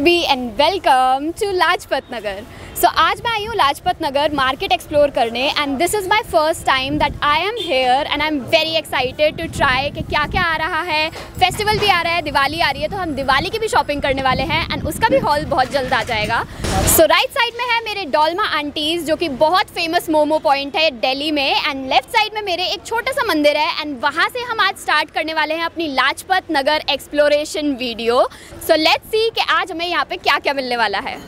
Guys I am चिल्बी and welcome to so आज मैं आई हूँ लाजपत नगर मार्केट एक्सप्लोर करने and this is my first time that I am here and I am very excited to try कि क्या क्या आ रहा है। फेस्टिवल भी आ रहा है, दिवाली आ रही है तो हम दिवाली की भी शॉपिंग करने वाले हैं एंड उसका भी हॉल बहुत जल्द आ जाएगा। सो राइट साइड में है मेरे डोलमा आंटीज़ जो कि बहुत फ़ेमस मोमो पॉइंट है दिल्ली में एंड लेफ़्ट साइड में मेरे एक छोटा सा मंदिर है एंड वहाँ से हम आज स्टार्ट करने वाले हैं अपनी Lajpat Nagar exploration video so let's see कि आज हमें यहाँ पे क्या क्या मिलने वाला है।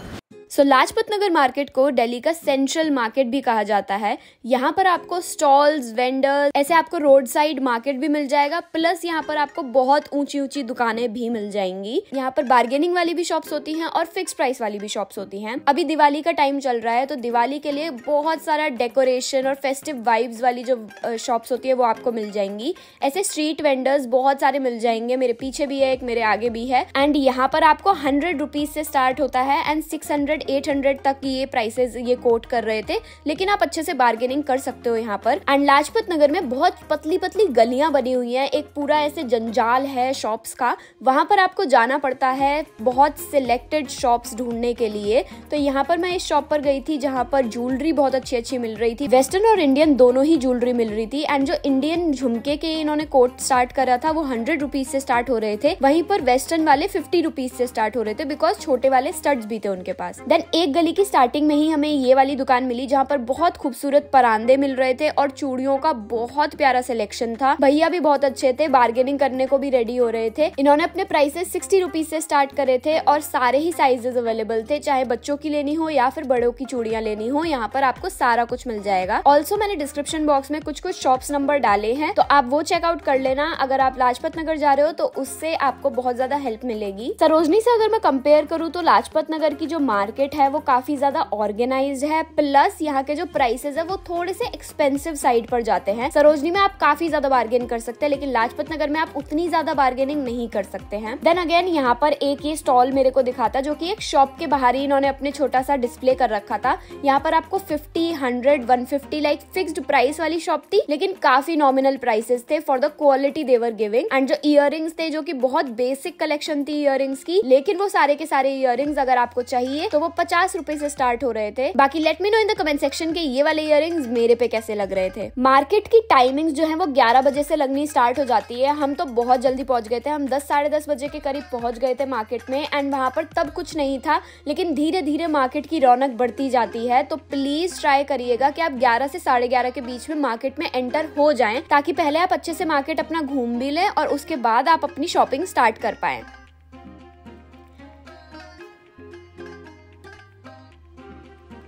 सो लाजपत नगर मार्केट को दिल्ली का सेंट्रल मार्केट भी कहा जाता है। यहाँ पर आपको स्टॉल्स वेंडर्स ऐसे आपको रोड साइड मार्केट भी मिल जाएगा प्लस यहाँ पर आपको बहुत ऊँची ऊँची दुकानें भी मिल जाएँगी। यहाँ पर बार्गेनिंग वाली भी शॉप्स होती हैं और फिक्स प्राइस वाली भी शॉप्स होती हैं। अभी दिवाली का टाइम चल रहा है तो दिवाली के लिए बहुत सारा डेकोरेशन और फेस्टिव वाइब्स वाली जो शॉप्स होती है, वो आपको मिल जाएँगी। ऐसे स्ट्रीट वेंडर्स बहुत सारे मिल जाएँगे। मेरे पीछे भी है, एक मेरे आगे भी है। एंड यहाँ पर आपको हंड्रेड रुपीज़ से स्टार्ट होता है and six hundred eight hundred तक ये प्राइसेस ये कोट कर रहे थे, लेकिन आप अच्छे से बार्गेनिंग कर सकते हो यहाँ पर। एंड लाजपत नगर में बहुत पतली पतली गलियाँ बनी हुई हैं, एक पूरा ऐसे जंजाल है शॉप्स का, वहाँ पर आपको जाना पड़ता है बहुत सिलेक्टेड शॉप्स ढूँढने के लिए। तो यहाँ पर मैं इस शॉप पर गई थी, जहाँ पर ज्वेलरी बहुत अच्छी अच्छी मिल रही थी। वेस्टर्न और इंडियन दोनों ही ज्वेलरी मिल रही थी एंड जो इंडियन झुमके के इन्होंने कोट स्टार्ट करा था, वो हंड्रेड रुपीज़ से स्टार्ट हो रहे थे। वहीं पर वेस्टर्न वाले फिफ्टी रुपीज़ से स्टार्ट हो रहे थे बिकॉज़ छोटे वाले स्टड्स भी थे उनके पास। देन एक गली की स्टार्टिंग में ही हमें ये वाली दुकान मिली जहाँ पर बहुत खूबसूरत परांदे मिल रहे थे और चूड़ियों का बहुत प्यारा सिलेक्शन था। भैया भी बहुत अच्छे थे बार्गेनिंग करने को भी रेडी हो रहे थे। इन्होंने अपने प्राइसेस सिक्सटी रुपीज़ से स्टार्ट करे थे और सारे ही साइजेस अवेलेबल थे, चाहे बच्चों की लेनी हो या फिर बड़ों की चूड़ियाँ लेनी हो, यहाँ पर आपको सारा कुछ मिल जाएगा। ऑल्सो मैंने डिस्क्रिप्शन बॉक्स में कुछ कुछ शॉप्स नंबर डाले हैं तो आप वो चेकआउट कर लेना। अगर आप लाजपत नगर जा रहे हो तो उससे आपको बहुत ज़्यादा हेल्प मिलेगी। सरोजनी से अगर मैं कंपेयर करूँ तो लाजपत नगर की जो मार्केट है, वो काफ़ी ज़्यादा ऑर्गेनाइज है प्लस यहाँ के जो प्राइसेज है, वो थोड़े से एक्सपेंसिव साइड पर जाते हैं। सरोजनी, में आप काफ़ी ज़्यादा बार्गेन कर सकते हैं, लेकिन लाजपत नगर में आप उतनी ज़्यादा बार्गेनिंग नहीं कर सकते हैं। देन अगेन यहाँ पर एक ये स्टॉल मेरे को दिखा था जो की एक शॉप के बाहर ही इन्होंने अपने छोटा सा डिस्प्ले कर रखा था। यहाँ पर आपको fifty hundred one fifty like fixed price वाली शॉप थी, लेकिन काफ़ी नॉमिनल प्राइसेस थे for the quality they're giving and जो इयर थे, जो की बहुत बेसिक कलेक्शन थी इयर की, लेकिन वो सारे के सारे इयर अगर आपको चाहिए तो वो पचास रूपए से स्टार्ट हो रहे थे। बाकी let me know in the comment section के ये वाले इयर मेरे पे कैसे लग रहे थे। मार्केट की टाइमिंग जो है वो ग्यारह बजे से लगनी स्टार्ट हो जाती है। हम तो बहुत जल्दी पहुँच गए थे। हम दस, साढ़े दस बजे के करीब पहुँच गए थे मार्केट में एंड वहाँ पर तब कुछ नहीं था, लेकिन धीरे धीरे मार्केट की रौनक बढ़ती जाती है। तो प्लीज़ ट्राई करिएगा कि आप ग्यारह से साढ़े ग्यारह के बीच में मार्केट में एंटर हो जाए, ताकि पहले आप अच्छे से मार्केट अपना घूम भी लें और उसके बाद आप अपनी शॉपिंग स्टार्ट कर पाए।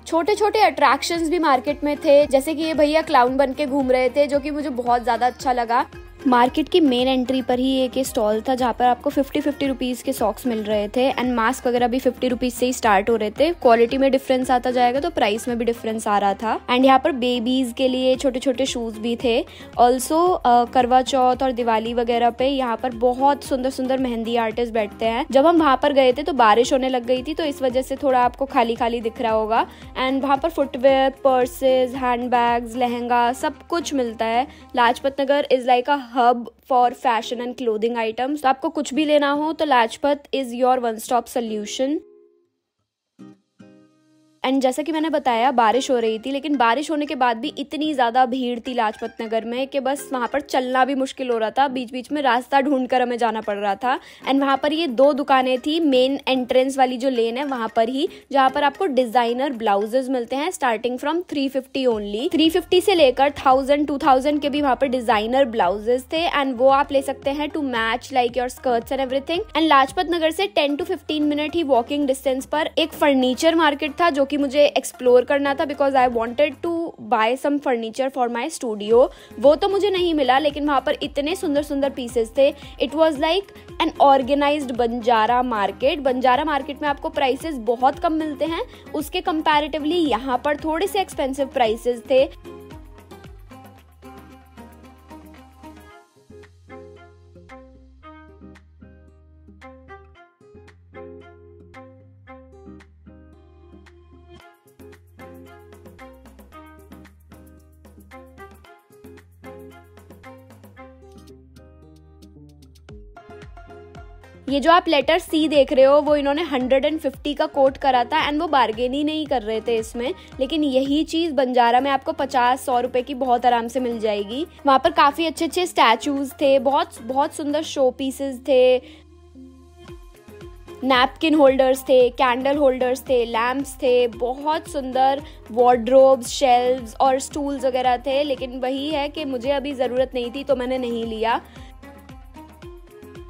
छोटे छोटे अट्रैक्शन भी मार्केट में थे, जैसे की ये भैया क्लाउन बन के घूम रहे थे, जो की मुझे बहुत ज़्यादा अच्छा लगा। मार्केट की मेन एंट्री पर ही एक स्टॉल था जहाँ पर आपको फिफ्टी फिफ्टी रुपीज़ के सॉक्स मिल रहे थे एंड मास्क वगैरह भी फिफ्टी रुपीज़ से ही स्टार्ट हो रहे थे। क्वालिटी में डिफरेंस आता जाएगा तो प्राइस में भी डिफरेंस आ रहा था। एंड यहाँ पर बेबीज के लिए छोटे छोटे शूज़ भी थे। ऑल्सो करवा चौथ और दिवाली वगैरह पे यहाँ पर बहुत सुंदर सुंदर मेहंदी आर्टिस्ट बैठते हैं। जब हम वहाँ पर गए थे तो बारिश होने लग गई थी तो इस वजह से थोड़ा आपको खाली खाली दिख रहा होगा। एंड वहाँ पर फुटवेयर पर्सेज हैंड लहंगा सब कुछ मिलता है। Lajpat Nagar is like a hub for fashion and clothing items तो आपको कुछ भी लेना हो तो Lajpat is your one stop solution and जैसा कि मैंने बताया, बारिश हो रही थी, लेकिन बारिश होने के बाद भी इतनी ज़्यादा भीड़ थी लाजपत नगर में कि बस वहाँ पर चलना भी मुश्किल हो रहा था। बीच बीच में रास्ता ढूंढ कर हमें जाना पड़ रहा था। एंड वहाँ पर ये दो दुकानें थी मेन एंट्रेंस वाली जो लेन है, वहाँ पर ही, जहाँ पर आपको डिज़ाइनर ब्लाउजेज मिलते हैं starting from three fifty only three fifty से लेकर थाउज़ेंड टू थाउज़ेंड के भी वहाँ पर डिज़ाइनर ब्लाउजेज थे एंड वो आप ले सकते हैं to match like your skirts and everything and Lajpat Nagar से टेन टू फिफ्टीन मिनट ही वॉकिंग डिस्टेंस पर एक फर्नीचर मार्केट था, जो कि मुझे एक्सप्लोर करना था because I wanted to buy some furniture for my studio वो तो मुझे नहीं मिला, लेकिन वहाँ पर इतने सुंदर सुंदर पीसेस थे। It was like an organize Banjara market Banjara market में आपको प्राइसेस बहुत कम मिलते हैं। उसके कंपैरेटिवली यहाँ पर थोड़े से एक्सपेंसिव प्राइसेस थे। ये जो आप लेटर सी देख रहे हो, वो इन्होंने 150 का कोट करा था एंड वो बार्गेन ही नहीं कर रहे थे इसमें। लेकिन यही चीज़ बंजारा में आपको 50 सौ रुपए की बहुत आराम से मिल जाएगी। वहाँ पर काफ़ी अच्छे अच्छे स्टैचूज थे, बहुत बहुत सुंदर शो पीसेस थे। नैपकिन होल्डर्स थे कैंडल होल्डर्स थे लैम्प्स थे, बहुत सुंदर वार्ड्रोब्स शेल्व्स और स्टूल्स वगैरह थे। लेकिन वही है कि मुझे अभी ज़रूरत नहीं थी तो मैंने नहीं लिया।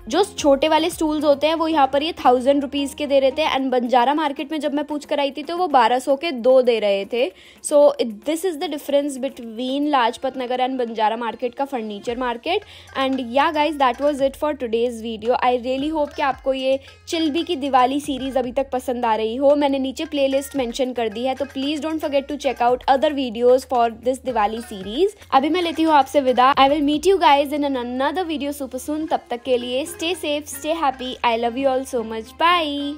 जो छोटे वाले स्टूल्स होते हैं, वो यहाँ पर ये थाउज़ेंड रुपीज़ के दे रहे थे एंड बंजारा मार्केट में जब मैं पूछ कर आई थी तो वो बारह सौ के दो दे रहे थे। So this is the difference between Lajpat Nagar and Banjara market का furniture market and yeah guys that was it for today's video I really hope कि आपको ये चिल्बी की दिवाली सीरीज़ अभी तक पसंद आ रही हो। मैंने नीचे प्ले लिस्ट मैंशन कर दी है तो please don't forget to check out other videos for this Diwali series अभी मैं लेती हूँ आपसे विदा. I will meet you guys in another video super soon तब तक के लिए Stay safe, stay happy. I love you all so much. Bye.